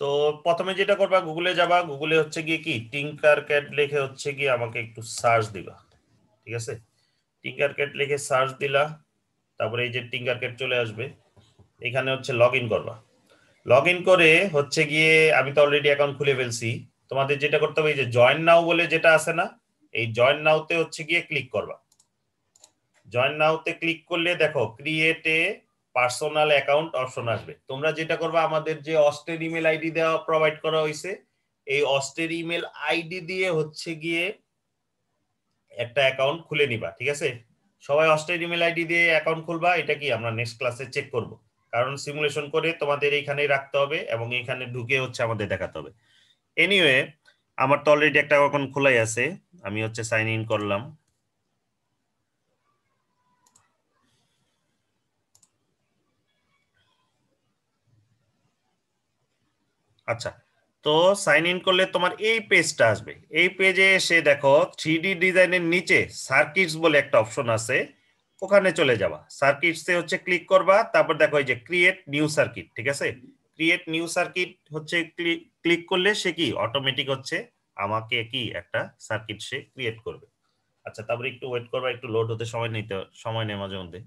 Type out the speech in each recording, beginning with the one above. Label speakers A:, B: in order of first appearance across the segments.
A: তো প্রথমে যেটা করবা গুগলে যাবা। গুগলে হচ্ছে গিয়ে কি? টিঙ্কার ক্যাট লিখে হচ্ছে গিয়ে আমাকে একটু সার্চ দিবা। ঠিক আছে? টিঙ্কার ক্যাট লিখে সার্চ দিলা। তারপরে এই যে টিঙ্কার ক্যাট চলে আসবে। এখানে হচ্ছে লগ ইন করবা। লগ ইন করে হচ্ছে গিয়ে আমি তো অলরেডি অ্যাকাউন্ট খুলে ফেলছি। তোমাদের যেটা করতে হবে, এই যে জয়েন নাও বলে যেটা আছে না, এই জয়েন নাওতে হচ্ছে গিয়ে ক্লিক করবা। জয়েন নাওতে ক্লিক করলে দেখো ক্রিয়েট পার্সোনাল অ্যাকাউন্ট অপশন আসবে। তোমরা যেটা করবে, আমাদের যে অস্টের ইমেল আইডি দেওয়া প্রোভাইড করা হয়েছে, এই অস্টের ইমেল আইডি দিয়ে হচ্ছে গিয়ে একটা অ্যাকাউন্ট খুলে নিবা, ঠিক আছে? সবাই অস্টের ইমেল আইডি দিয়ে অ্যাকাউন্ট খুলবা, এটা কি আমরা নেক্সট ক্লাসে চেক করব। কারণ সিমুলেশন করে তোমাদের এইখানেই রাখতে হবে এবং এইখানে ঢুকে হচ্ছে আমাদের দেখাতে হবে। এনিওয়ে আমার তো অলরেডি একটা অ্যাকাউন্ট খোলাই আছে, আমি হচ্ছে সাইন ইন করলাম। আচ্ছা তো সাইন ইন করলে তোমার এই পেজটা আসবে। এই পেজে এসে দেখো থ্রি ডি ডিজাইনের নিচে সার্কিটস বলে একটা অপশন আছে, ওখানে চলে যাবা। সার্কিটসে হচ্ছে ক্লিক করবা, তারপর দেখো এই যে ক্রিয়েট নিউ সার্কিট ঠিক আছে? ক্রিয়েট নিউ সার্কিট হচ্ছে ক্লিক করলে সে কি? অটোমেটিক হচ্ছে, আমাকে কি একটা সার্কিট সে ক্রিয়েট করবে। আচ্ছা তারপরে একটু ওয়েট করবা, একটু লোড হতে সময় নিতে, সময় নেই মাঝে মধ্যে।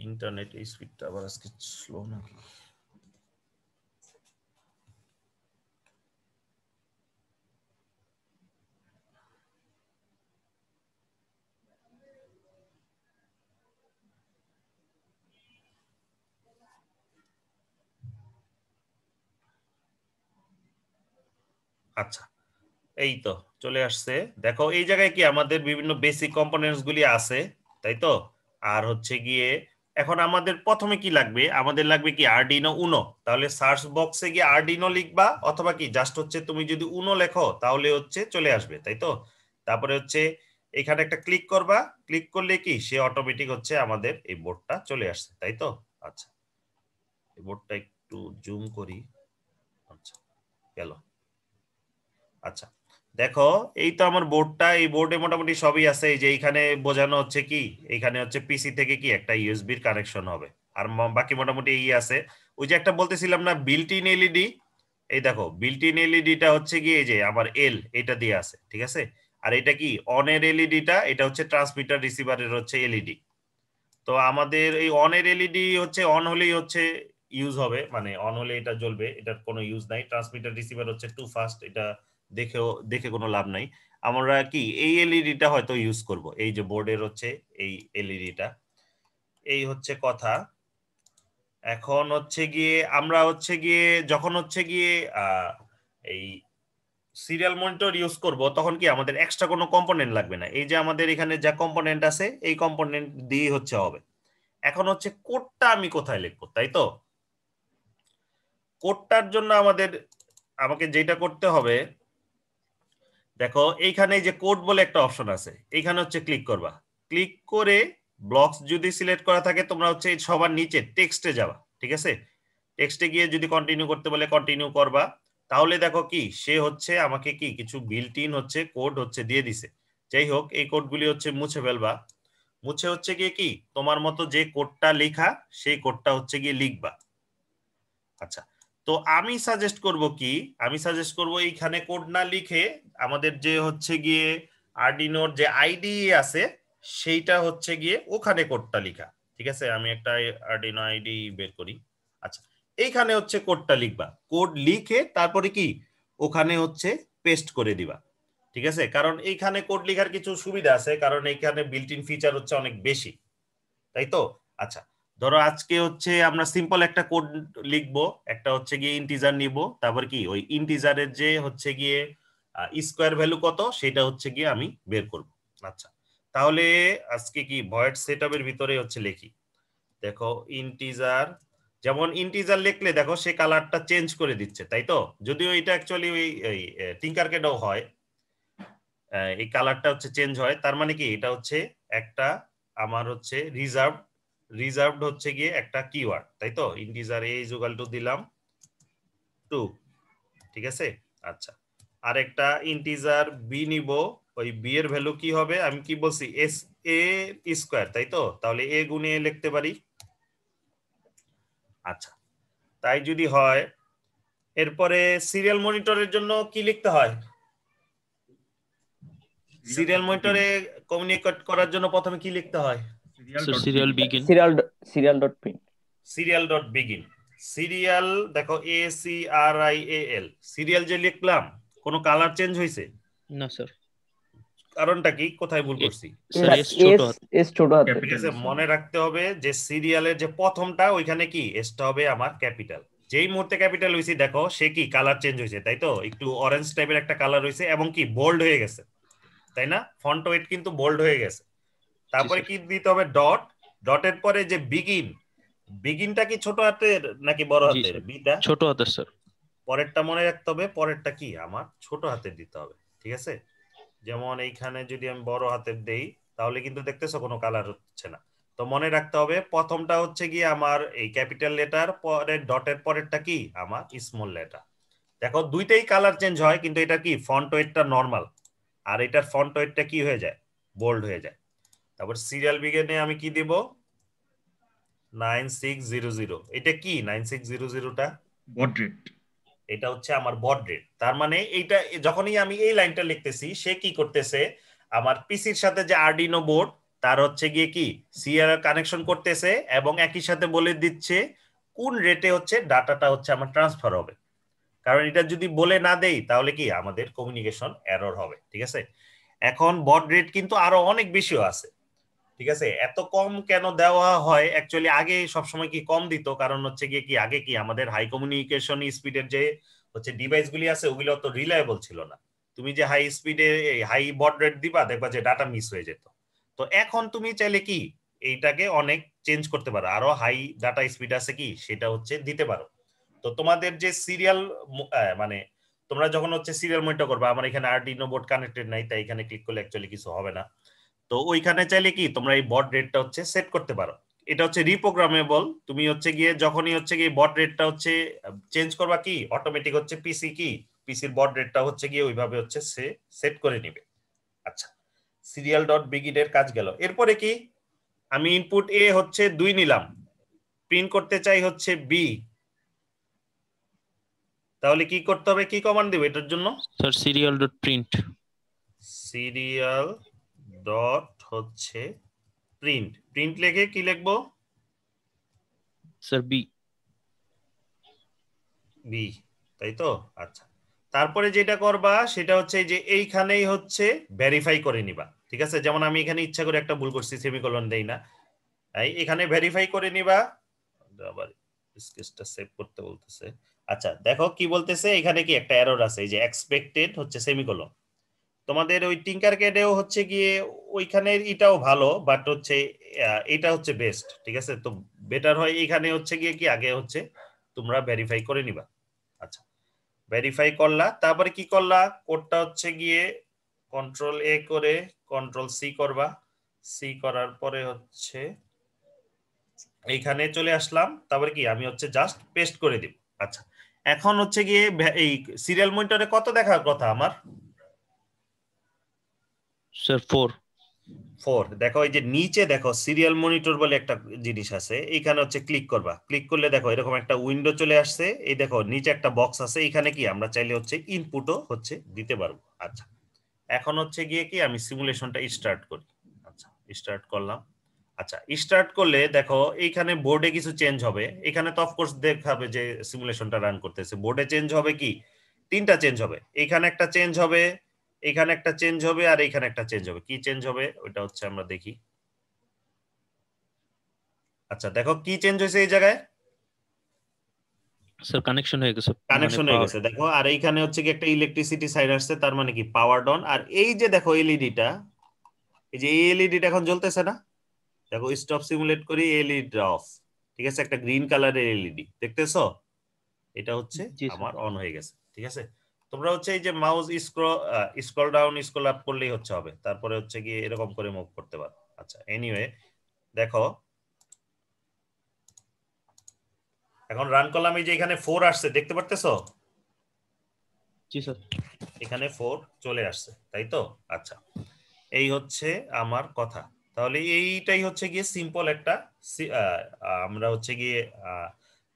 A: ইন্টারনেট এই স্পিডটা আবার আজকে স্লো নাকি আচ্ছা এই তো চলে আসছে। দেখো, এই জায়গায় কি আমাদের বিভিন্ন বেসিক কম্পোনেন্টস গুলি আছে, তাই তো? আর হচ্ছে গিয়ে এখন আমাদের প্রথমে কি লাগবে? আমাদের লাগবে কি আরডিনো উনো তাহলে সার্চ বক্সে গিয়ে আরডিনো লিখবা, অথবা কি জাস্ট হচ্ছে তুমি যদি উনো লেখো, তাহলে হচ্ছে চলে আসবে, তাই তো? তারপরে হচ্ছে এখানে একটা ক্লিক করবা ক্লিক করলে কি সে অটোমেটিক হচ্ছে আমাদের এই বোর্ডটা চলে আসছে, তাই তো? আচ্ছা এই বোর্ডটা একটু জুম করি আচ্ছা গেল। আচ্ছা দেখো, এই তো আমার বোর্ডটা এই বোর্ডে মোটামুটি সবই আছে। এই যে এইখানে বোঝানো হচ্ছে কি? এইখানে হচ্ছে পিসি থেকে কি একটা ইউএসবির কানেকশন হবে। আর বাকি মোটামুটি এই আছে। ওই যে একটা বলতেছিলাম না বিল্ট ইন এলইডি এই দেখো বিল্ট ইন এলইডিটা হচ্ছে কি এই যে আমার এল এটা দিয়ে আছে, ঠিক আছে? আর এটা কি অন অনের এলইডিটা এটা হচ্ছে ট্রান্সমিটার রিসিভারের হচ্ছে এলইডি তো আমাদের এই অনের এলইডি হচ্ছে অন হলেই হচ্ছে ইউজ হবে। মানে অন হলে এটা জ্বলবে, এটার কোনো ইউজ নাই। ট্রান্সমিটার রিসিভার হচ্ছে টু ফাস্ট এটা দেখেও, দেখে কোনো লাভ নাই। আমরা কি, এই এলইডিটা হয়তো ইউজ করব। এই যে বোর্ডের হচ্ছে এই এলইডিটা। এই হচ্ছে কথা। এখন হচ্ছে গিয়ে, আমরা হচ্ছে গিয়ে, যখন হচ্ছে গিয়ে এই সিরিয়াল মনিটর ইউজ করব, তখন কি আমাদের এক্সট্রা কোনো কম্পোনেন্ট লাগবে না? এই যে আমাদের এখানে যা কম্পোনেন্ট আছে, এই কম্পোনেন্ট দিয়ে হচ্ছে হবে। এখন হচ্ছে কোডটা আমি কোথায় লিখব, তাই তো? কোডটার জন্য আমাদের, আমাকে যেটা করতে হবে দেখো, এইখানে যে কোড বলে একটা অপশন আছে, এইখানে হচ্ছে ক্লিক করবা। ক্লিক করে ব্লকস যদি সিলেক্ট করা থাকে, তোমরা হচ্ছে সবার নিচে টেক্সটে যাবা, ঠিক আছে? টেক্সটে গিয়ে যদি কন্টিনিউ করতে বলে কন্টিনিউ করবা, তাহলে দেখো কি, সে হচ্ছে আমাকে কি, কিছু বিল্ট ইন হচ্ছে কোড হচ্ছে দিয়ে দিছে। যাই হোক, এই কোডগুলি হচ্ছে মুছে ফেলবা। মুছে হচ্ছে গিয়ে কি, তোমার মতো যে কোডটা লেখা, সেই কোডটা হচ্ছে গিয়ে লিখবা। আচ্ছা তো আমি সাজেস্ট করব কি, আমি সাজেস্ট করব এইখানে কোড না লিখে আমাদের যে হচ্ছে গিয়ে আর্ডিনোর যে আইডি আছে, সেইটা হচ্ছে গিয়ে ওখানে কোডটা লেখা। ঠিক আছে? আমি একটা আর্ডিনো আইডি বের করি। আচ্ছা এইখানে হচ্ছে কোডটা লিখবা। কোড লিখে তারপরে কি? ওখানে হচ্ছে পেস্ট করে দিবা। ঠিক আছে? কারণ এইখানে কোড লেখার কিছু সুবিধা আছে, কারণ এইখানে বিল্ট ইন ফিচার হচ্ছে অনেক বেশি। তাই তো? আচ্ছা ধরো আজকে হচ্ছে আমরা সিম্পল একটা কোড লিখব, একটা হচ্ছে গিয়ে ইন্টিজার নিব, তারপর কি? ওই ইন্টিজারের যে হচ্ছে গিয়ে স্কোয়ার ভ্যালু কত? সেটা হচ্ছে গিয়ে আমি বের করব। আচ্ছা তাহলে আজকে কি ভয়েড সেটআপের ভিতরে হচ্ছে লিখি। দেখো ইন্টিজার যেমন ইন্টিজার লিখলে দেখো সে কালারটা চেঞ্জ করে দিচ্ছে, তাই তো? যদিও এটা অ্যাকচুয়ালি ওই টিঙ্কার কেডও হয় এই কালারটা হচ্ছে চেঞ্জ হয়, তার মানে কি? এটা হচ্ছে একটা আমার হচ্ছে রিজার্ভ রিজার্ভড হচ্ছে গিয়ে একটা কিওয়ার্ড তাই তো? ইন্টিজার এ ইজ টু দিলাম টু ঠিক আছে? আচ্ছা আর একটা ইন্টিজার বি নিব ওই বি এর ভ্যালু কি হবে? আমি কি বলছি? এস এ স্কোয়ার তাই তো? তাহলে এ গুণে লিখতে পারি। আচ্ছা তাই যদি হয় এরপরে সিরিয়াল মনিটরের জন্য কি লিখতে হয়? সিরিয়াল মনিটরে কমিউনিকেট করার জন্য প্রথমে কি লিখতে হয়?
B: Serial begin
C: serial serial dot print
A: serial dot begin serial দেখো A C R I A L serial যে লিখলাম কোনো কালার চেঞ্জ হয়েছে
B: না স্যার
A: কারণটা কি? কোথায় ভুল করছি? মনে রাখতে হবে যে সিরিয়ালের যে প্রথমটা ওইখানে কি? এসটা হবে আমার ক্যাপিটাল যেই মুহূর্তে ক্যাপিটাল হয়েছে দেখো সে কি কালার চেঞ্জ হয়েছে তাই তো? একটু অরেঞ্জ টাইপের একটা কালার হয়েছে এবং কি বোল্ড হয়ে গেছে তাই না? ফন্ট ওয়েট কিন্তু বোল্ড হয়ে গেছে। তারপরে কি দিতে হবে? ডট ডটের পরে যে বিগিন বিগিনটা কি ছোট হাতের নাকি বড় হাতের? বিটা
B: ছোট হাতের স্যার
A: পরেরটা মনে রাখতে হবে, পরেরটা কি? আমার ছোট হাতের দিতে হবে, ঠিক আছে? যেমন এইখানে যদি আমি বড় হাতের দেই, তাহলে কিন্তু দেখতেছো কোনো কালার হচ্ছে না। তো মনে রাখতে হবে, প্রথমটা হচ্ছে গিয়ে আমার এই ক্যাপিটাল লেটার পরে ডটের পরেরটা কি? আমার স্মল লেটার দেখো, দুইটাই কালার চেঞ্জ হয়, কিন্তু এটা কি? ফন্ট ওয়েটটা নর্মাল আর এটার ফন্ট ওয়েটটা কি হয়ে যায়? বোল্ড হয়ে যায়। তারপর সিরিয়াল বিগিনে আমি কি দিব? নাইন সিক্স জিরো জিরো এটা কি? নাইন সিক্স জিরো জিরোটা
D: বড রেট
A: এটা হচ্ছে আমার বড রেট তার মানে এইটা, যখনই আমি এই লাইনটা লিখতেছি, সে কি করতেছে? আমার পিসির সাথে যে আরডিনো বোর্ড তার হচ্ছে গিয়ে কি? সিআর কানেকশন করতেছে এবং একই সাথে বলে দিচ্ছে, কোন রেটে হচ্ছে ডাটাটা হচ্ছে আমার ট্রান্সফার হবে। কারণ এটা যদি বলে না দেই, তাহলে কি? আমাদের কমিউনিকেশন এরর হবে, ঠিক আছে? এখন বড রেট কিন্তু আরও অনেক বেশিও আছে। ঠিক আছে? এত কম কেন দেওয়া হয়? অ্যাকচুয়ালি আগে সবসময় কি কম দিত? কারণ হচ্ছে গিয়ে কি, আগে কি আমাদের হাই কমিউনিকেশন স্পিডের যে হচ্ছে ডিভাইস গুলি আছে, ওগুলো অত রিলায়েবল ছিল না। তুমি যে হাই স্পিডে হাই বড রেট দিবা, দেখবা যে ডাটা মিস হয়ে যেত। তো এখন তুমি চাইলে কি, এইটাকে অনেক চেঞ্জ করতে পারো। আরও হাই ডাটা স্পিড আছে কি, সেটা হচ্ছে দিতে পারো। তো তোমাদের যে সিরিয়াল মানে তোমরা যখন হচ্ছে সিরিয়াল মনিটর করবে, আমার এখানে আরডিনো বোর্ড কানেক্টেড নাই, তাই এখানে ক্লিক করলে অ্যাকচুয়ালি কিছু হবে না। তো ওইখানে চাইলে কি তোমরা এই বট রেটটা হচ্ছে সেট করতে পারো। এটা হচ্ছে রিপ্রোগ্রামেবল তুমি হচ্ছে গিয়ে যখনই হচ্ছে গিয়ে বট রেটটা হচ্ছে চেঞ্জ করবা কি? অটোমেটিক হচ্ছে পিসি কি? পিসির বট রেটটা হচ্ছে গিয়ে ওইভাবে হচ্ছে সে সেট করে নিবে। আচ্ছা সিরিয়াল ডট বিগিডের কাজ গেল। এরপরে কি? আমি ইনপুট এ হচ্ছে দুই নিলাম। প্রিন্ট করতে চাই হচ্ছে বি তাহলে কি করতে হবে? কি কমান্ড দেব এটার জন্য?
B: Sir serial dot print
A: serial dot হচ্ছে প্রিন্ট প্রিন্ট লিখে কি লিখব?
B: স্যার বি
A: বি তাই তো? আচ্ছা। তারপরে যেটা করবা সেটা হচ্ছে যে এইখানেই হচ্ছে ভেরিফাই করে নিবা। ঠিক আছে? যেমন আমি এখানে ইচ্ছা করে একটা ভুল করছি সেমিকোলন দেই না। এখানে ভেরিফাই করে নিবা। আবার স্কেচটা সেভ করতে বলতেছে। আচ্ছা দেখো কি বলতেছে? এখানে কি একটা এরর আছে এই যে এক্সপেক্টেড হচ্ছে সেমিকোলন তোমাদের ওই টিঙ্কার ক্যাডেও হচ্ছে গিয়ে ওইখানে এটাও ভালো বাট হচ্ছে এটা হচ্ছে বেস্ট ঠিক আছে? তো বেটার হয় এখানে হচ্ছে গিয়ে কি? আগে হচ্ছে তোমরা ভেরিফাই করে নিবা। আচ্ছা ভেরিফাই করলা, তারপরে কি করলা? কোডটা হচ্ছে গিয়ে কন্ট্রোল এ করে কন্ট্রোল সি করবা। সি করার পরে হচ্ছে এইখানে চলে আসলাম, তারপরে কি? আমি হচ্ছে জাস্ট পেস্ট করে দিব। আচ্ছা এখন হচ্ছে গিয়ে এই সিরিয়াল মনিটরে কত দেখার কথা আমার?
B: স্যার ফোর
A: ফোর দেখো, এই যে নিচে দেখো সিরিয়াল মনিটর বলে একটা জিনিস আছে। এইখানে হচ্ছে ক্লিক করবা। ক্লিক করলে দেখো, এরকম একটা উইন্ডো চলে আসছে। এই দেখো, নিচে একটা বক্স আছে। এখানে কি? আমরা চাইলে হচ্ছে ইনপুটও হচ্ছে দিতে পারব। আচ্ছা। এখন হচ্ছে গিয়ে কি? আমি সিমুলেশনটা স্টার্ট করি। আচ্ছা স্টার্ট করলাম। আচ্ছা স্টার্ট করলে দেখো, এইখানে বোর্ডে কিছু চেঞ্জ হবে। এখানে তো অফকোর্স দেখাবে যে সিমুলেশনটা রান করতেছে। বোর্ডে চেঞ্জ হবে কি? তিনটা চেঞ্জ হবে। এখানে একটা চেঞ্জ হবে। এখানে একটা চেঞ্জ হবে আর এখানে একটা চেঞ্জ হবে। কি চেঞ্জ হবে? ওইটা হচ্ছে আমরা দেখি। আচ্ছা দেখো কি চেঞ্জ হয়েছে এই জায়গায়?
B: স্যার কানেকশন হয়ে গেছে।
A: কানেকশন হয়ে গেছে। দেখো আর এইখানে হচ্ছে কি একটা ইলেকট্রিসিটি সাইড আসছে তার মানে কি? পাওয়ার ডাউন আর এই যে দেখো এলইডিটা এই যে এলইডিটা এখন জ্বলতেছে না? দেখো স্টপ সিমুলেট করি এলইডি অফ ঠিক আছে? একটা গ্রিন কালারের এলইডি দেখতেছো? এটা হচ্ছে আমার অন হয়ে গেছে। ঠিক আছে? তোমরা হচ্ছে এই যে mouse scroll scroll down scroll up করলেই হচ্ছে হবে। তারপরে হচ্ছে গিয়ে এরকম করে মুভ করতে পারো। আচ্ছা এনিওয়ে দেখো। এখন রান করলাম এই যে এখানে ফোর আসছে দেখতে পারতেছো?
B: জি স্যার।
A: এখানে ফোর চলে আসছে তাই তো? আচ্ছা এই হচ্ছে আমার কথা। তাহলে এইটাই হচ্ছে গিয়ে সিম্পল একটা আমরা হচ্ছে গিয়ে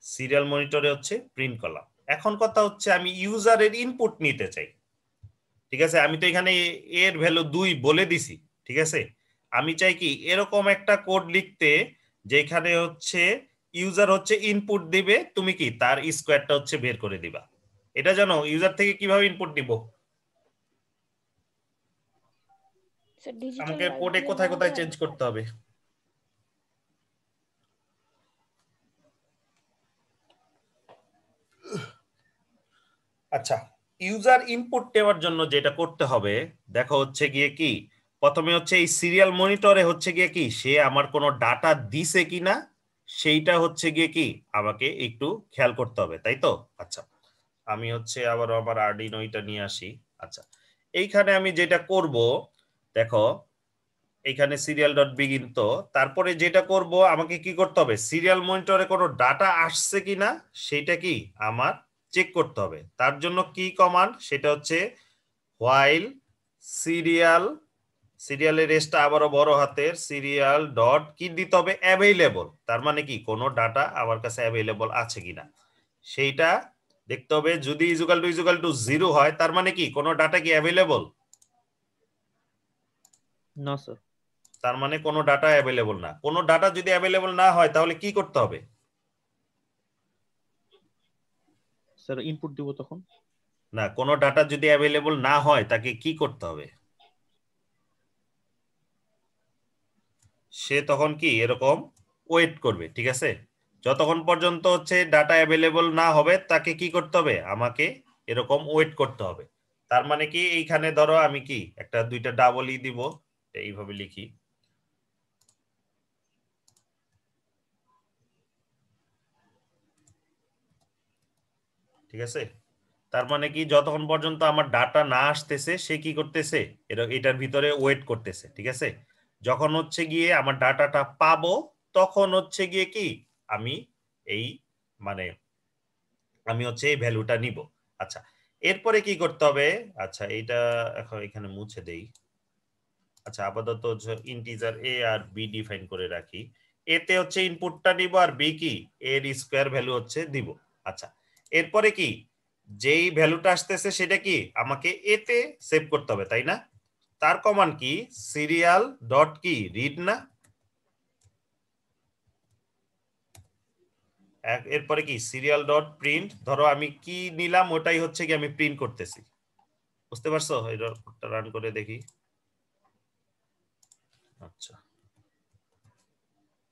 A: সিরিয়াল মনিটরে হচ্ছে প্রিন্ট করলাম। এখন কথা হচ্ছে আমি ইউজারের ইনপুট নিতে চাই। ঠিক আছে? আমি তো এখানে এর ভ্যালু দুই বলে দিছি ঠিক আছে? আমি চাই কি এরকম একটা কোড লিখতে যেখানে হচ্ছে ইউজার হচ্ছে ইনপুট দিবে তুমি কি তার স্কোয়ারটা হচ্ছে বের করে দিবা। এটা জানো ইউজার থেকে কীভাবে ইনপুট দিব আমাকে কোডে কোথায় কোথায় চেঞ্জ করতে হবে? আচ্ছা। ইউজার ইনপুট দেওয়ার জন্য যেটা করতে হবে, দেখো হচ্ছে গিয়ে কি? প্রথমে হচ্ছে এই সিরিয়াল মনিটরে হচ্ছে গিয়ে কি? সে আমার কোনো ডাটা দিছে কিনা, সেইটা হচ্ছে গিয়ে কি? আমাকে একটু খেয়াল করতে হবে, তাই তো? আচ্ছা। আমি হচ্ছে আবার আমার আর্ডিনো এটা নিয়ে আসি। আচ্ছা। এইখানে আমি যেটা করব, দেখো, এইখানে সিরিয়াল ডট বিগিন তো। তারপরে যেটা করব, আমাকে কি করতে হবে? সিরিয়াল মনিটরে কোনো ডাটা আসছে কি না সেটা কি? আমার চেক করতে হবে। তার জন্য কি কমান্ড সেটা হচ্ছে হোয়াইল সিরিয়াল সিরিয়ালের রেসটা আবারও বড় হাতের সিরিয়াল ডট কি দিতে হবে অ্যাভেইলেবল তার মানে কি? কোনো ডাটা আমার কাছে অ্যাভেইলেবল আছে কিনা। সেইটা দেখতে হবে যদি equal to equal to zero হয় তার মানে কি? কোনো ডাটা কি অ্যাভেইলেবল
B: না স্যার
A: তার মানে কোনো ডাটা অ্যাভেলেবল না। কোনো ডাটা যদি অ্যাভেলেবল না হয় তাহলে কি করতে হবে?
B: স্যার ইনপুট দিব তখন?
A: না, কোনো ডাটা যদি অ্যাভেলেবল না হয়, তাকে কি করতে হবে? সে তখন কি, এরকম ওয়েট করবে, ঠিক আছে? যতক্ষণ পর্যন্ত হচ্ছে ডাটা অ্যাভেলেবল না হবে, তাকে কি করতে হবে? আমাকে এরকম ওয়েট করতে হবে। তার মানে কি, এইখানে ধরো আমি কি, একটা দুইটা ডাবল ই দিব, এইভাবে লিখি। ঠিক আছে? তার মানে কি যতক্ষণ পর্যন্ত আমার ডাটা না আসতেছে, সে কি করতেছে? এটা এটার ভিতরে ওয়েট করতেছে, ঠিক আছে? যখন হচ্ছে গিয়ে আমার ডাটাটা পাবো, তখন হচ্ছে গিয়ে কি? আমি এই মানে আমি হচ্ছে এই ভ্যালুটা নিব। আচ্ছা এরপরে কি করতে হবে? আচ্ছা এইটা এখন এখানে মুছে দেই। আচ্ছা আপাতত ইন্টিজার এ আর বি ডিফাইন করে রাখি। এতে হচ্ছে ইনপুটটা নিব আর বি কি? এর স্কোয়ার ভ্যালু হচ্ছে দিব। আচ্ছা এরপরে কি? যেই ভ্যালুটা আসতেছে সেটা কি? আমাকে এতে সেভ করতে হবে, তাই না? তার কমান কি? সিরিয়াল ডট কি? রিড না? এরপরে কি? সিরিয়াল ডট প্রিন্ট ধরো আমি কি নিলাম ওটাই হচ্ছে কি আমি প্রিন্ট করতেছি। বুঝতে পারছ? এটা রান করে দেখি। আচ্ছা।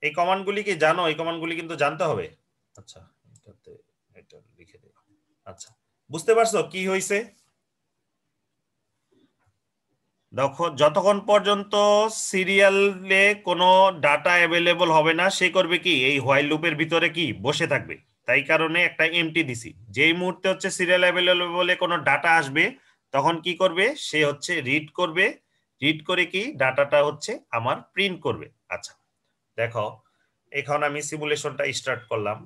A: এই কমান্ডগুলি কি জানো? এই কমান্ডগুলি কিন্তু জানতে হবে। আচ্ছা এটাতে এটা লিখে দিই আচ্ছা বুঝতে পারছ কি হয়েছে দেখো, যতক্ষণ পর্যন্ত সিরিয়ালে কোনো ডাটা অ্যাভেলেবল হবে না, সে করবে কি, এই হোয়াইল লুপের ভিতরে কি, বসে থাকবে। তাই কারণে একটা এমটি দিছি। যেই মুহূর্তে হচ্ছে সিরিয়াল অ্যাভেলেবল বলে কোনো ডাটা আসবে, তখন কি করবে, সে হচ্ছে রিড করবে। রিড করে কি, ডাটাটা হচ্ছে আমার প্রিন্ট করবে। আচ্ছা দেখো, এখন আমি সিমুলেশনটা স্টার্ট করলাম।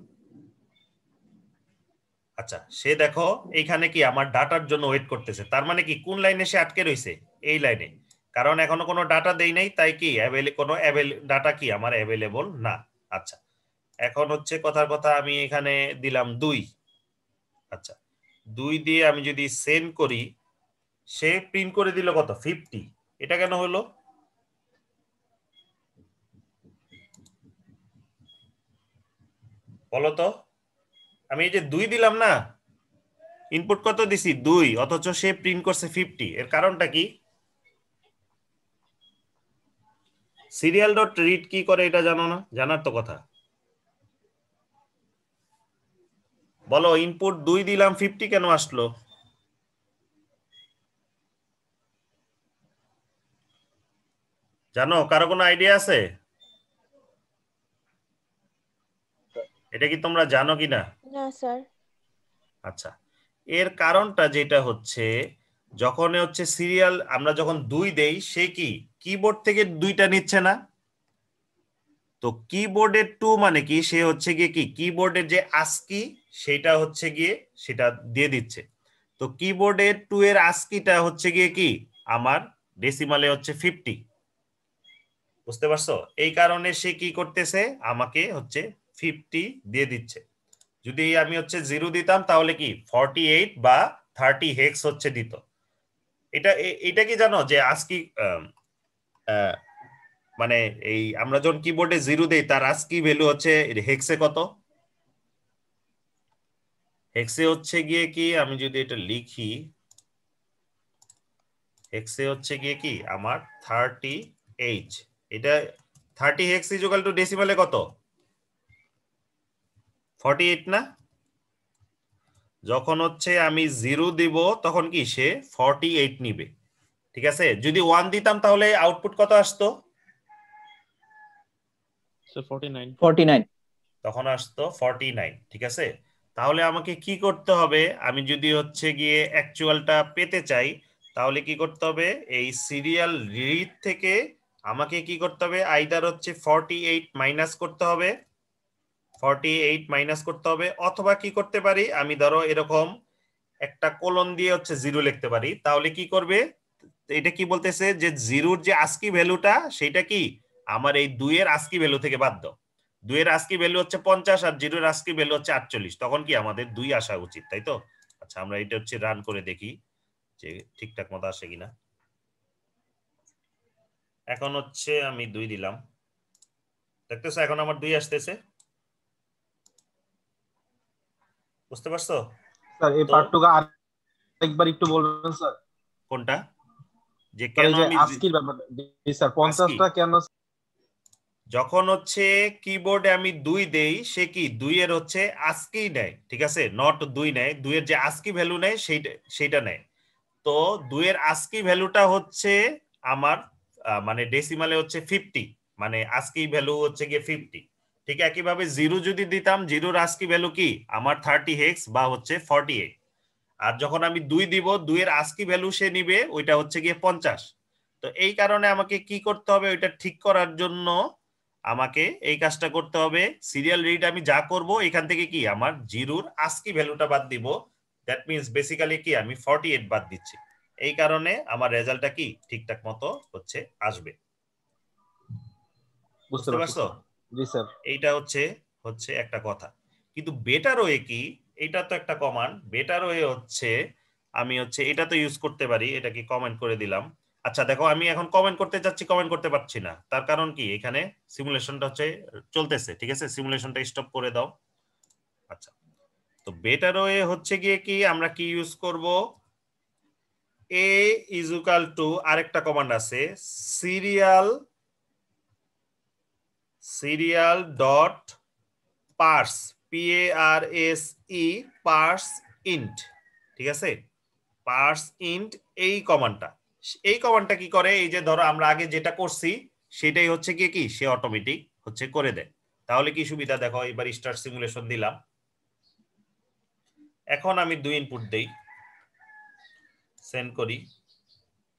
A: আচ্ছা সে দেখো, এইখানে কি আমার ডাটার জন্য ওয়েট করতেছে। তার মানে কি, কোন লাইনে সে আটকে রয়েছে এই লাইনে। কারণ এখনও কোনো ডাটা দেই নাই, তাই কি কোনো ডাটা কি আমার অ্যাভেলেবল না? আচ্ছা এখন হচ্ছে কথার কথা আমি এখানে দিলাম দুই। আচ্ছা দুই দিয়ে আমি যদি সেন্ড করি, সে প্রিন্ট করে দিল কত? ফিফটি এটা কেন হলো? বলো তো। আমি এই যে দুই দিলাম না ইনপুট কত দিছি? দুই, অথচ সে প্রিন্ট করছে ফিফটি এর কারণটা কি? সিরিয়াল ডট রিড কি করে এটা জানো না? জানার তো কথা। বলো ইনপুট দুই দিলাম ফিফটি কেন আসলো? জানো, কারও কোনো আইডিয়া আছে? এটা কি তোমরা জানো কি না,
C: স্যার।
A: আচ্ছা। এর কারণটা যেটা হচ্ছে যখন হচ্ছে সিরিয়াল আমরা যখন দুই দেই, সে কি? কিবোর্ড থেকে দুইটা নিচ্ছে না? তো কিবোর্ডের টু মানে কি? সে হচ্ছে গিয়ে কি? কিবোর্ডের যে আস্কি সেটা হচ্ছে গিয়ে সেটা দিয়ে দিচ্ছে। তো কিবোর্ডের টু এর আস্কিটা হচ্ছে গিয়ে কি? আমার ডেসিমালে হচ্ছে ফিফটি বুঝতে পারছ? এই কারণে সে কি করতেছে? আমাকে হচ্ছে ফিফটি দিয়ে দিচ্ছে। যদি আমি হচ্ছে জিরো দিতাম, তাহলে কি ফর্টি এইট বা থার্টি হেক্স হচ্ছে দিত। এটা এটা কি জানো যে আজকি মানে এই আমরা যখন কিবোর্ডে জিরো দেই, তার আজকি ভ্যালু হচ্ছে? হেক্সে কত? হেক্সে হচ্ছে গিয়ে কি, আমি যদি এটা লিখি হেক্সে হচ্ছে গিয়ে কি, আমার থার্টি এইচ এটা থার্টি হেক্স ইজুকাল টু ডেসিমালে কত? ফর্টি এইট না? যখন হচ্ছে আমি জিরো দিব তখন কি সে ফর্টি এইট নিবে। ঠিক আছে? যদি ওয়ান দিতাম তাহলে আউটপুট কত আসতো? তখন আসতো ফর্টি নাইন ঠিক আছে? তাহলে আমাকে কি করতে হবে? আমি যদি হচ্ছে গিয়ে অ্যাকচুয়ালটা পেতে চাই তাহলে কি করতে হবে? এই সিরিয়াল রিড থেকে আমাকে কি করতে হবে? আইদার হচ্ছে ফর্টি এইট মাইনাস করতে হবে ফর্টি এইট মাইনাস করতে হবে, অথবা কি করতে পারি? আমি ধরো এরকম একটা কোলন দিয়ে হচ্ছে জিরো লিখতে পারি। তাহলে কি করবে? এটা কি বলতেছে যে জিরোর যে আস্কি ভ্যালুটা সেটা কি? আমার এই দুইয়ের আস্কি ভ্যালু থেকে দাও। দুইয়ের আস্কি ভ্যালু হচ্ছে পঞ্চাশ আর জিরোর আস্কি ভ্যালু হচ্ছে আটচল্লিশ। তখন কি আমাদের দুই আসা উচিত, তাই তো? আচ্ছা আমরা এটা হচ্ছে রান করে দেখি যে ঠিকঠাক মতো আসে কিনা। এখন হচ্ছে আমি দুই দিলাম। দেখতেছো, এখন আমার দুই আসতেছে। বুঝতে পারছ?
E: স্যার এই পার্টটুকু আর একবার একটু বলবেন স্যার?
A: কোনটা? যে কেন আমি
E: আজকির ব্যাপারটা স্যার পঞ্চাশটা কেন
A: যখন হচ্ছে কিবোর্ডে আমি দুই দেই সে কি দুইয়ের হচ্ছে আস্কি নেয় ঠিক আছে? নট দুই নেয় দুইয়ের যে আস্কি ভ্যালু নেয় সেইটা সেইটা নেয়। তো দুইয়ের আস্কি ভ্যালুটা হচ্ছে আমার মানে ডেসিমালে হচ্ছে ফিফটি মানে আস্কি ভ্যালু হচ্ছে গিয়ে ফিফটি ঠিক একইভাবে জিরো যদি দিতাম জিরোর আস্কি ভ্যালু কি? আমার থার্টি হেক্স বা হচ্ছে ফর্টি এইট আর যখন আমি দুই দিব দুইয়ের আস্কি ভ্যালু সে নিবে ওইটা হচ্ছে গিয়ে পঞ্চাশ। তো এই কারণে আমাকে কি করতে হবে? ওইটা ঠিক করার জন্য আমাকে এই কাজটা করতে হবে। সিরিয়াল রিড আমি যা করব এখান থেকে কি? আমার জিরোর আস্কি ভ্যালুটা বাদ দিব। দ্যাট মিন্স বেসিক্যালি কি? আমি ফর্টি এইট বাদ দিচ্ছি। এই কারণে আমার রেজাল্টটা কি? ঠিকঠাক মতো হচ্ছে আসবে।
E: বুঝতে পারছ?
A: এইটা হচ্ছে হচ্ছে একটা কথা। কিন্তু বেটার ওয়ে কি? এটা তো একটা কমান্ড বেটার ওয়ে হচ্ছে, আমি হচ্ছে এটা তো ইউজ করতে পারি, এটা কি কমেন্ট করে দিলাম। আচ্ছা দেখো, আমি এখন কমেন্ট করতে যাচ্ছি কমেন্ট করতে পারছি না। তার কারণ কি? এখানে সিমুলেশনটা হচ্ছে, চলতেছে, ঠিক আছে? সিমুলেশনটা স্টপ করে দাও। আচ্ছা তো বেটার ওয়ে হচ্ছে গিয়ে কি? আমরা কি ইউজ করব? এ ইজুকাল টু আরেকটা কমান্ড আছে serial serial dot parse P A R S E parse int, ঠিক আছে? পার্স ইন্ট এই কমান্ডটা। এই কমান্ডটা কি করে? এই যে ধরো আমরা আগে যেটা করছি, সেটাই হচ্ছে কি কি? সে অটোমেটিক হচ্ছে করে দেয়। তাহলে কি সুবিধা? দেখো, এবার স্টার্ট সিমুলেশন দিলাম। এখন আমি দুই ইনপুট দেই। সেন্ড করি।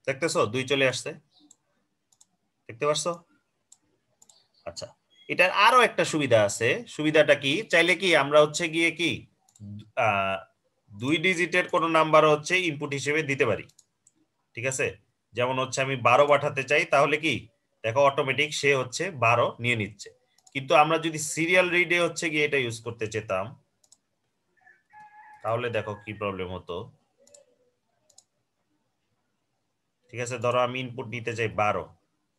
A: দেখতেছো? দুই চলে আসছে। দেখতে পারছ? আচ্ছা। এটার আরও একটা সুবিধা আছে। সুবিধাটা কি? চাইলে কি আমরা হচ্ছে গিয়ে কি দুই ডিজিটের কোন নাম্বার হচ্ছে ইনপুট হিসেবে দিতে পারি। ঠিক আছে? যেমন হচ্ছে আমি বারো পাঠাতে চাই, তাহলে কি? দেখো অটোমেটিক সে হচ্ছে বারো নিয়ে নিচ্ছে। কিন্তু আমরা যদি সিরিয়াল রিডে হচ্ছে গিয়ে এটা ইউজ করতে চেতাম, তাহলে দেখো কি প্রবলেম হতো। ঠিক আছে? ধরো আমি ইনপুট নিতে চাই বারো।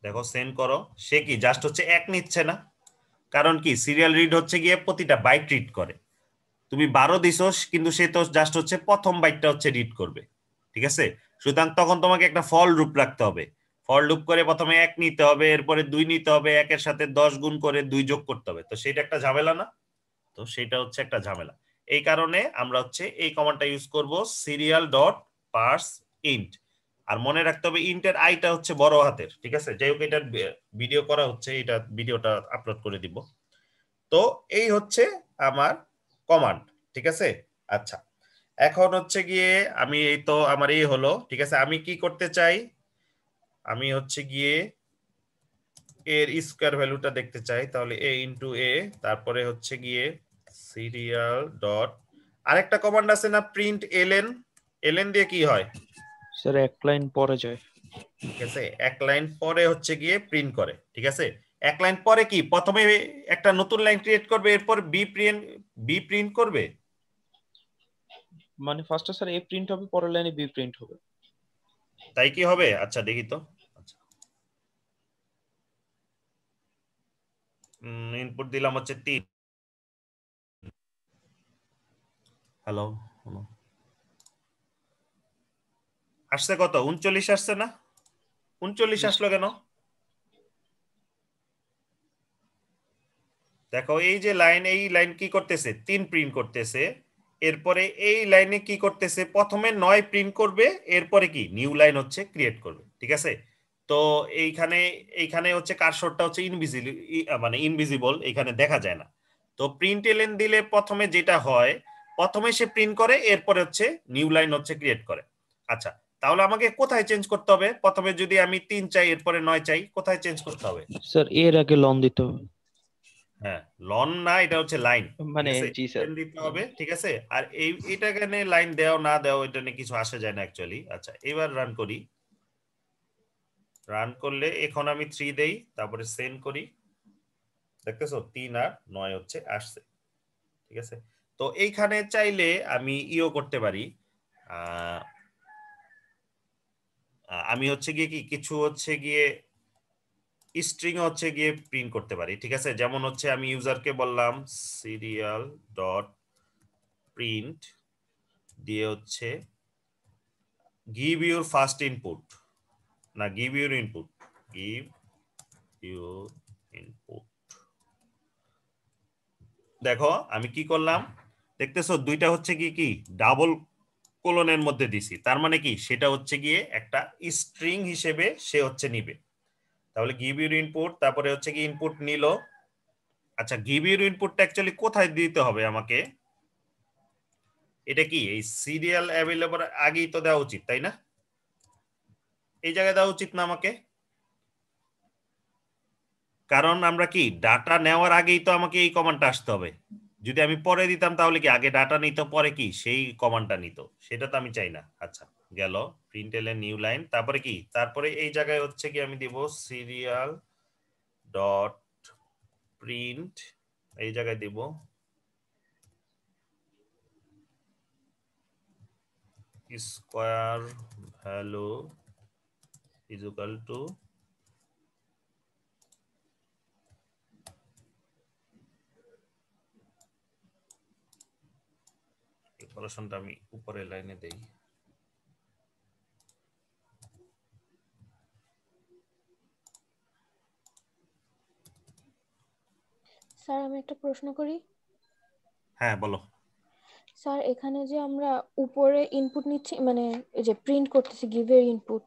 A: দেখো সেন্ড করো। সে কি? জাস্ট হচ্ছে এক নিচ্ছে না। কারণ কি? সিরিয়াল রিড হচ্ছে গিয়ে প্রতিটা বাইট রিড করে। তুমি বারো দিছো কিন্তু সে তো জাস্ট হচ্ছে প্রথম বাইটটা হচ্ছে রিড করবে। ঠিক আছে? সুতরাং তখন তোমাকে একটা ফল রূপ রাখতে হবে। ফল রূপ করে প্রথমে এক নিতে হবে, এরপরে দুই নিতে হবে, একের সাথে দশ গুণ করে দুই যোগ করতে হবে। তো সেটা একটা ঝামেলা না? তো সেটা হচ্ছে একটা ঝামেলা। এই কারণে আমরা হচ্ছে এই কমান্ডটা ইউজ করব সিরিয়াল ডট পার্স ইন্ট আর মনে রাখতে হবে, ইন্টের আইটা হচ্ছে বড় হাতের, ঠিক আছে? যাই হোক এটার ভিডিও করা হচ্ছে, এটা ভিডিওটা আপলোড করে দিব। তো এই হচ্ছে আমার কমান্ড ঠিক আছে? আচ্ছা এখন হচ্ছে গিয়ে আমি এই তো আমার এই হলো, ঠিক আছে? আমি কি করতে চাই? আমি হচ্ছে গিয়ে এর স্কোয়ার ভ্যালুটা দেখতে চাই, তাহলে এ ইন্টু এ তারপরে হচ্ছে গিয়ে সিরিয়াল ডট আরেকটা কমান্ড আছে না প্রিন্ট এলএন এলএন দিয়ে কি হয়?
B: স্যার এক লাইন পরে যায়।
A: ঠিক আছে এক লাইন পরে হচ্ছে গিয়ে প্রিন্ট করে ঠিক আছে? এক লাইন পরে কি? প্রথমে একটা নতুন লাইন ক্রিয়েট করবে এরপর বি প্রিন্ট বি প্রিন্ট করবে?
B: মানে ফার্স্টে স্যার এ প্রিন্ট হবে পরের লাইনে বি প্রিন্ট হবে।
A: তাই কি হবে? আচ্ছা দেখি তো। আচ্ছা। ইনপুট দিলাম হচ্ছে তিন। হ্যালো হ্যালো আসছে কত? উনচল্লিশ আসছে না? উনচল্লিশ আসলো কেন? দেখো, এই যে লাইন এই লাইন কি করতেছে? তিন প্রিন্ট করতেছে। এরপরে এই লাইনে কি করতেছে? প্রথমে নয় প্রিন্ট করবে, এরপরে কি? নিউ লাইন হচ্ছে ক্রিয়েট করবে, ঠিক আছে? তো এইখানে এইখানে হচ্ছে কারশটটা হচ্ছে ইনভিজিবল মানে ইনভিজিবল এখানে দেখা যায় না। তো প্রিন্ট এলেন দিলে প্রথমে যেটা হয়, প্রথমে সে প্রিন্ট করে, এরপরে হচ্ছে নিউ লাইন হচ্ছে ক্রিয়েট করে। আচ্ছা তাহলে আমাকে কোথায় চেঞ্জ করতে হবে? প্রথমে যদি আমি তিন চাই এরপরে নয় চাই কোথায় চেঞ্জ করতে হবে?
B: স্যার এর আগে লন দিতে হবে।
A: হ্যাঁ লন না এটা হচ্ছে লাইন
B: মানে জি স্যার
A: দিতে হবে ঠিক আছে? আর এই এটা এখানে লাইন দেও না দেও এটা নিয়ে কিছু আসে যায় না অ্যাকচুয়ালি আচ্ছা এবার রান করি। রান করলে এখন আমি থ্রি দেই তারপরে সেন্ড করি। দেখতেছো তিন আর নয় হচ্ছে আসছে ঠিক আছে? তো এইখানে চাইলে আমি ইও করতে পারি। আমি হচ্ছে গিয়ে কি কিছু হচ্ছে গিয়ে স্ট্রিং হচ্ছে গিয়ে প্রিন্ট করতে পারি, ঠিক আছে? যেমন হচ্ছে আমি ইউজারকে বললাম সিরিয়াল ডট প্রিন্ট দিয়ে হচ্ছে গিভ ইউর ফার্স্ট ইনপুট না give your input give your input দেখো, আমি কি করলাম? দেখতেছো, দুইটা হচ্ছে কি কি? ডাবল কোলনের মধ্যে দিছি। তার মানে কি? সেটা হচ্ছে গিয়ে একটা স্ট্রিং হিসেবে সে হচ্ছে নিবে। তাহলে গিভ ইউর ইনপুট তারপরে হচ্ছে কি ইনপুট নিল। আচ্ছা গিভ ইউর ইনপুটটা অ্যাকচুয়ালি কোথায় দিতে হবে আমাকে? এটা কি? এই সিরিয়াল অ্যাভেলেবল আগেই তো দেওয়া উচিত, তাই না? এই জায়গায় দেওয়া উচিত না আমাকে? কারণ আমরা কি ডাটা নেওয়ার আগেই তো আমাকে এই কমান্ডটা আসতে হবে। যদি আমি পরে দিতাম, তাহলে কি আগে ডাটা নিত, পরে কি? সেই কমান্ডটা নিত। সেটা তো আমি চাই না। আচ্ছা গেল। প্রিন্ট এলে নিউ লাইন তারপরে কি? তারপরে এই জায়গায় হচ্ছে কি আমি দিব সিরিয়াল ডট প্রিন্ট এই জায়গায় দিব square value is equal to সলিউশনটা আমি উপরের লাইনে দেই
C: স্যার আমি একটা প্রশ্ন করি
A: হ্যাঁ বলো
C: স্যার এখানে যে আমরা উপরে ইনপুট নিচ্ছি মানে এই যে প্রিন্ট করতেছি গিভের ইনপুট।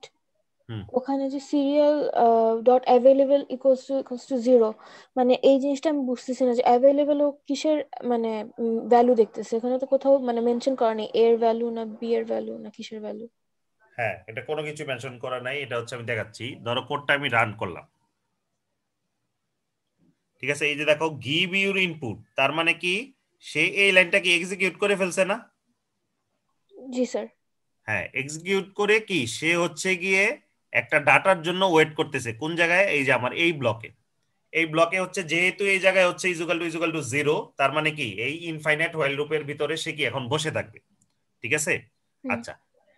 C: ওখানে যে serial dot available equals to equals to zero মানে এই জিনিসটা আমি বুঝতেছি না যে অ্যাভেলেবেল ও কিসের মানে ভ্যালু দেখতেছে? এখানে তো কোথাও মানে মেনশন করা নেই এর ভ্যালু না বি এর ভ্যালু না কিসের ভ্যালু
A: হ্যাঁ এটা কোনো কিছু মেনশন করা নাই এটা হচ্ছে আমি দেখাচ্ছি। ধরো কোডটা আমি রান করলাম। ঠিক আছে এই যে দেখো গিভ ইউর ইনপুট তার মানে কি? সে এই লাইনটাকে এক্সিকিউট করে ফেলছে না?
C: জি স্যার
A: হ্যাঁ এক্সিকিউট করে কি? সে হচ্ছে গিয়ে একটা ডাটার জন্য ওয়েট করতেছে। কোন জায়গায়? এই যে আমার এই ব্লকে। এই ব্লকে হচ্ছে যেহেতু এই জায়গায় হচ্ছে equal to equal to zero তার মানে কি? এই ইনফাইনাইট হোয়াইল লুপের ভিতরে সে কি এখন বসে থাকবে? ঠিক আছে? আচ্ছা।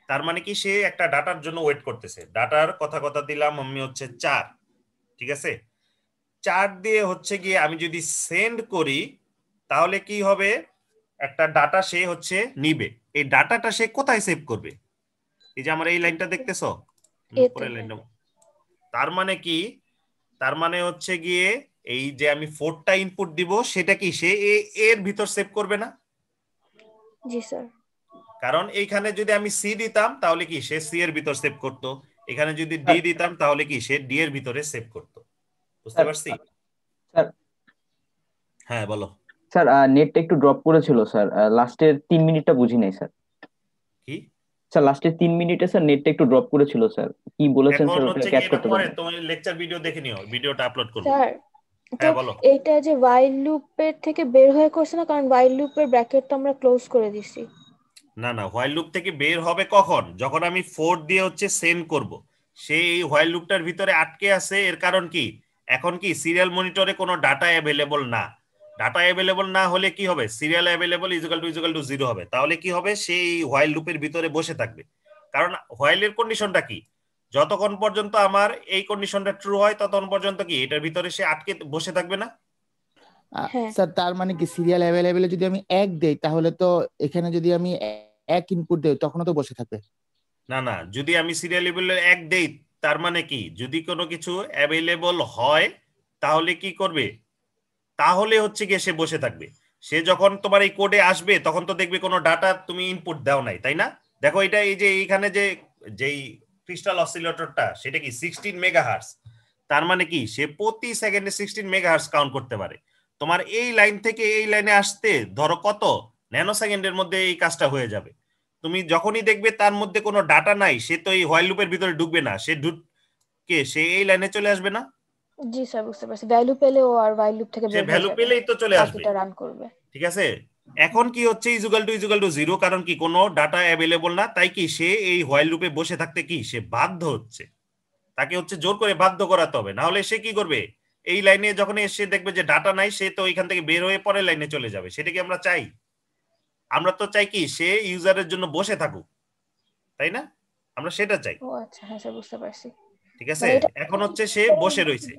A: তার মানে কি? সে একটা ডাটার জন্য ওয়েট করতেছে। ডাটার কথা কথা দিলাম আমি হচ্ছে চার। ঠিক আছে? চার দিয়ে হচ্ছে গিয়ে আমি যদি সেন্ড করি তাহলে কি হবে? একটা ডাটা সে হচ্ছে নিবে। এই ডাটাটা সে কোথায় সেভ করবে? এই যে আমার এই লাইনটা দেখতেছো? তার মানে কি? তার মানে হচ্ছে গিয়ে এই যে আমি ফোরটা ইনপুট দিব সেটা কি সে এ- এর ভিতর সেভ করবে না?
C: জি স্যার
A: কারণ এইখানে যদি আমি সি দিতাম তাহলে কি সে সি এর ভিতর সেভ করত? এখানে যদি ডি দিতাম তাহলে কি সে ডি এর ভিতরে সেভ করত? বুঝতে পারছি?
D: স্যার।
A: হ্যাঁ বলো।
D: স্যার নেটটা একটু ড্রপ করেছিল স্যার। লাস্টের তিন মিনিটটা বুঝি নাই স্যার।
A: কি?
D: স্যার লাস্টের তিন মিনিটে স্যার নেটটা একটু ড্রপ করেছিল স্যার। কি বলেছেন স্যার ওটা ক্যাচ করতে পারেন
A: তুমি লেকচার ভিডিও দেখে নিও ভিডিওটা আপলোড করব
C: স্যার
A: হ্যাঁ বলো।
C: যে ওয়াইল লুপের থেকে বের হয়ে করছে না কারণ ওয়াইল লুপের ব্র্যাকেট তো আমরা ক্লোজ করে দিছি।
A: না না হোয়াইল লুপ থেকে বের হবে কখন? যখন আমি ফোর দিয়ে হচ্ছে সেন্ড করব। সেই হোয়াইল লুপটার ভিতরে আটকে আছে এর কারণ কি? এখন কি সিরিয়াল মনিটরে কোনো ডাটা অ্যাভেলেবল না? ডাটা অ্যাভেলেবল না হলে কি হবে? Serial available equal to equal to zero হবে। তাহলে কি হবে? সেই হোয়াইল লুপের ভিতরে বসে থাকবে। কারণ হোয়াইলের কন্ডিশনটা কি? যতক্ষণ পর্যন্ত আমার এই কন্ডিশনটা ট্রু হয় ততক্ষণ পর্যন্ত কি এটার ভিতরে সে আটকে বসে থাকবে না?
C: হ্যাঁ।
F: স্যার তার মানে কি সিরিয়াল অ্যাভেলেবেলে যদি আমি এক দেই তাহলে তো এখানে যদি আমি এক ইনপুট দেই তখনও তো বসে থাকবে।
A: না না যদি আমি সিরিয়াল লেভেলের এক দেই তার মানে কি? যদি কোনো কিছু অ্যাভেলেবল হয় তাহলে কি করবে? তাহলে হচ্ছে গিয়ে সে বসে থাকবে। সে যখন তোমার এই কোডে আসবে, তখন তো দেখবে কোনো ডাটা তুমি ইনপুট দাও নাই, তাই না? দেখো এটা এই যে এইখানে যে, যেই ক্রিস্টাল অসিলেটরটা সেটা কি সিক্সটিন মেগাহার্স তার মানে কি, সে প্রতি সেকেন্ডে সিক্সটিন মেগাহার্স কাউন্ট করতে পারে। তোমার এই লাইন থেকে এই লাইনে আসতে ধরো কত? ন্যানো সেকেন্ডের মধ্যে এই কাজটা হয়ে যাবে। তুমি যখনই দেখবে তার মধ্যে কোনো ডাটা নাই, সে তো এই হোয়াইল লুপের ভিতরে ঢুকবে না। সে ঢুকে সে এই লাইনে চলে আসবে না?
C: জি স্যার বুঝতে পারছি। ভ্যালু পেলে ও আর while loop থেকে বের
A: ভ্যালু পেলেই তো চলে আসবে।
C: রান করবে।
A: ঠিক আছে? এখন কি হচ্ছে equal to equal to zero কারণ কি কোনো ডাটা অ্যাভেলেবল না তাই কি সে এই হোয়াইল লুপে বসে থাকতে কি? সে বাধ্য হচ্ছে। তাকে হচ্ছে জোর করে বাধ্য করাতে হবে। না হলে সে কি করবে? এই লাইনে যখন এসে দেখবে যে ডাটা নাই সে তো এখান থেকে বের হয়ে পরের লাইনে চলে যাবে। সেটা কি আমরা চাই? আমরা তো চাই কি সে ইউজারের জন্য বসে থাকুক। তাই না? আমরা সেটা চাই।
C: ও আচ্ছা হ্যাঁ স্যার বুঝতে পারছি।
A: ঠিক আছে?
C: মানে
A: এখন হচ্ছে সে বসে রয়েছে।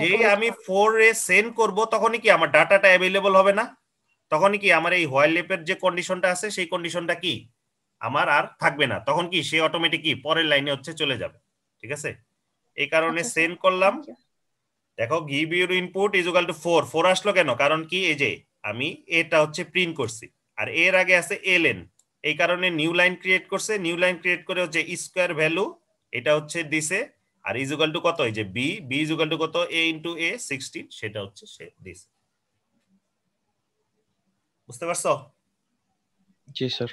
A: যে আমি ফোর এ সেন্ড করব তখনই কি আমার ডাটাটা অ্যাভেলেবল হবে না? তখনই কি আমার এই হোয়াইল লেপের যে কন্ডিশনটা আছে সেই কন্ডিশনটা কি? আমার আর থাকবে না। তখন কি সে অটোমেটিক কি পরের লাইনে হচ্ছে চলে যাবে। ঠিক আছে? এই কারণে
C: আচ্ছা,
A: সেন্ড করলাম। দেখো give your input is equal to four four আসলো কেন? কারণ কি এই যে আমি এটা হচ্ছে প্রিন্ট করছি। আর এর আগে আছে এলএন এই কারণে নিউ লাইন ক্রিয়েট করছে। নিউ লাইন ক্রিয়েট করে হচ্ছে স্কোয়ার ভ্যালু এটা হচ্ছে দিছে। আর ইজ ইকুয়াল টু কত? এই যে B B is equal to কত? এ ইন্টু এ সিক্সটিন সেটা হচ্ছে সে দিস বুঝতে পারছ?
B: জি স্যার